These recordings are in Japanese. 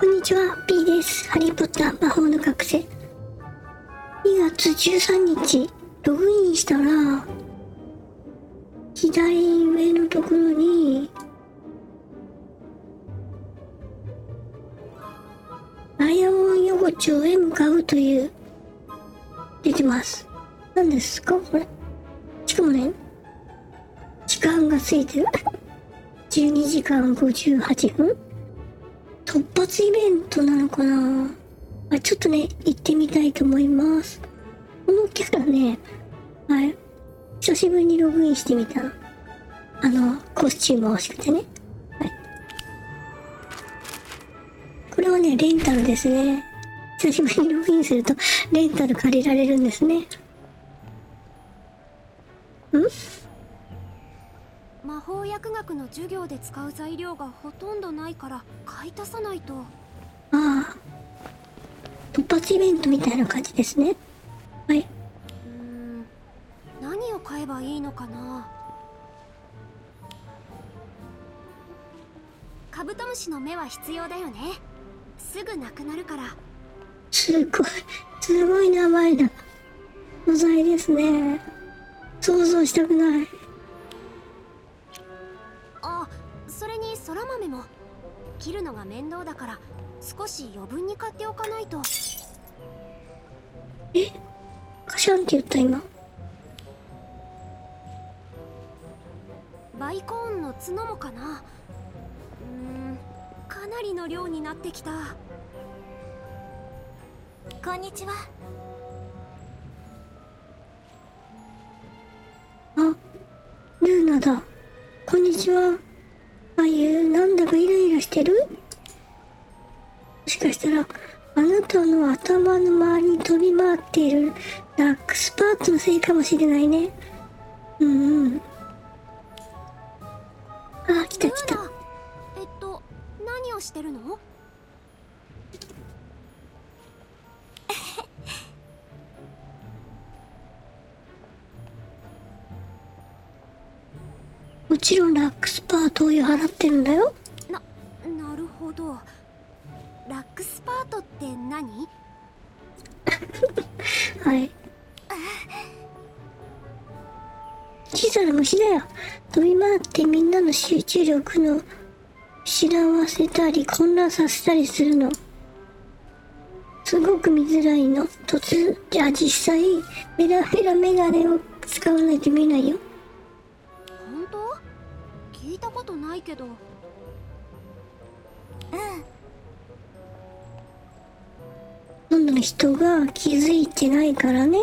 こんにちは、P です。ハリーポッター魔法の覚醒。2月13日、ログインしたら、左上のところに、ダイヤモン横丁へ向かうという、出てます。何ですか？これ。しかもね、時間がついてる。12時間58分突発イベントなのかな？あちょっとね、行ってみたいと思います。このキャラね、はい。久しぶりにログインしてみた。あの、コスチューム欲しくてね。はい。これはね、レンタルですね。久しぶりにログインすると、レンタル借りられるんですね。魔法薬学の授業で使う材料がほとんどないから買い足さないとああ。突発イベントみたいな感じですね。はい。うーん何を買えばいいのかなカブトムシの目は必要だよねすぐなくなるからすごい、すごい名前だ。素材ですね。想像したくない。それにそら豆も切るのが面倒だから少し余分に買っておかないとえ？カシャンって言った今。バイコーンの角もかなうーんかなりの量になってきたこんにちはあ、ルーナだ。こんにちは。ああいう、なんだかイライラしてる？もしかしたら、あなたの頭の周りに飛び回っているダックスパーツのせいかもしれないね。うんうん。あ、来た来た。えっと何をしてるの？もちろんラックスパートを払ってるんだよ。ななるほどラックスパートって何？はい。小さな虫だよ。飛び回ってみんなの集中力の失わせたり混乱させたりするの。すごく見づらいの。突、じゃあ実際、メラメラメガネを使わないと見えないよ。ないけど。うん。ほとんどの人が気づいてないからね。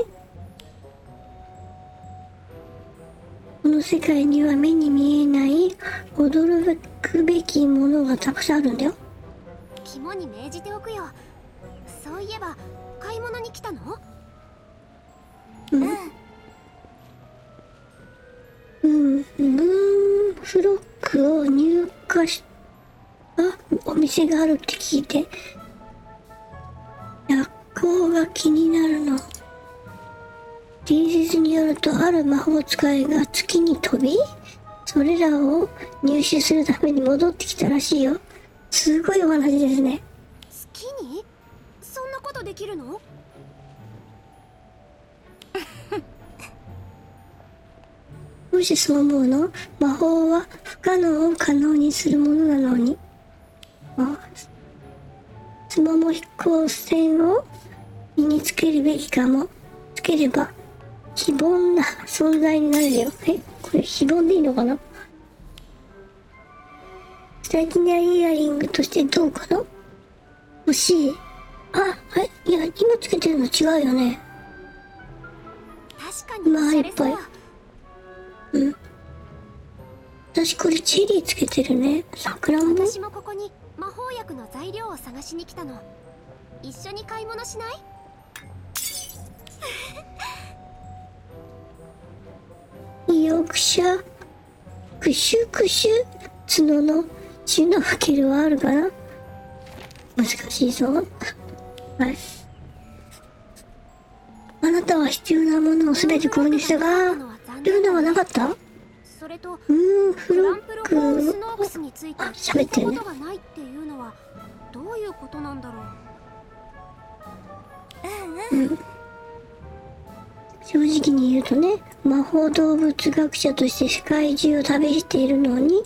この世界には目に見えない驚くべきものがたくさんあるんだよ。肝に銘じておくよ。そういえば買い物に来たの？うん。うん、ブーンフロックを入荷したお店があるって聞いて、薬効が気になるの。伝説によると、ある魔法使いが月に飛び、それらを入手するために戻ってきたらしいよ。すごいお話ですね。月に？そんなことできるの？どうしてそう思うの？魔法は不可能を可能にするものなのに。あスマモ飛行船を身につけるべきかも。つければ、非凡な存在になるよ。え、これ非凡でいいのかな？素敵なイヤリングとしてどうかな？欲しい。あ、え、いや、今つけてるの違うよね。確かにまあいっうん。私これチェリーつけてるね。桜も私もここに魔法薬の材料を探しに来たの一緒に買い物しない？よくしゃ。クシュクシュ。角の血の吹けるはあるかな難しいぞ。はい。あなたは必要なものをすべて購入したが、ルーナはなかったうそれとーん、フロッンプロフォームスノーク喋ってるね。とがないっていうのはどういうことなんだろう？うん正直に言うとね魔法動物学者として世界中を旅しているのに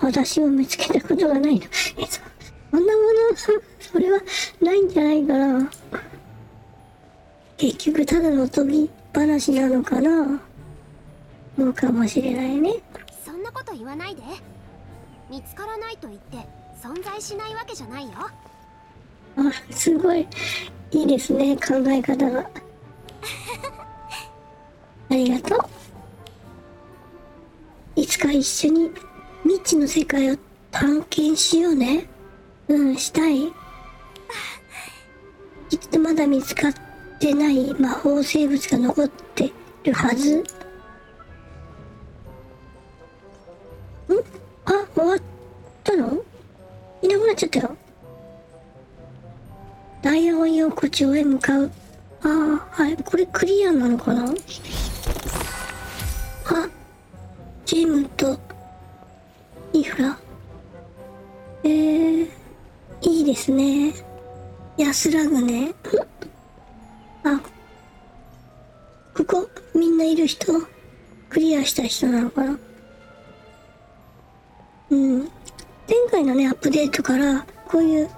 私も見つけたことがないの。えそそんなものそそれはないんじゃないかな。結局ただの飛び話なのかなそうかもしれないね。そんなこと言わないで。見つからないと言って存在しないわけじゃないよ。あすごい。いいですね考え方が。ありがとう。いつか一緒に未知の世界を探検しようね。うんしたい？きっとまだ見つかってない魔法生物が残ってるはずっちゃったよダイヤゴン横丁へ向かう。ああ、はい。これクリアなのかな？あ、ジムとイフラ。えー、いいですね。安らぐね。あ、ここ、みんないる人？クリアした人なのかな？うん。前回のね、アップデートから、こういう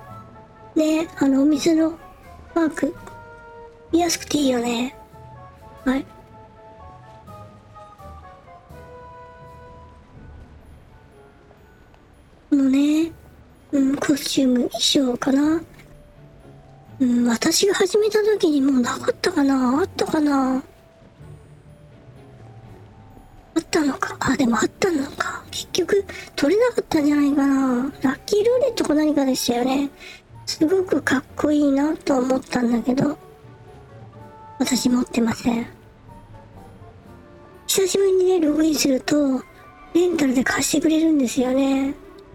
ねあのお店のマーク見やすくていいよね。はい。このねうんコスチューム衣装かな。うん私が始めた時にもうなかったかなあったかな。ったのか？あでもあったのか結局取れなかったんじゃないかなラッキールーレットか何かでしたよねすごくかっこいいなと思ったんだけど、私持ってません。久しぶりにね、ログインすると、レンタルで貸してくれるんですよね。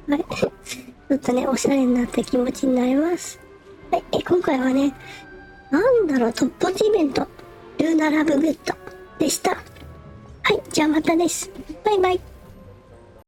はい。ちょっとね、おしゃれになった気持ちになります。はい。え今回はね、なんだろう、トップイベント、ルーナラブグッドでした。はい。じゃあまたです。バイバイ。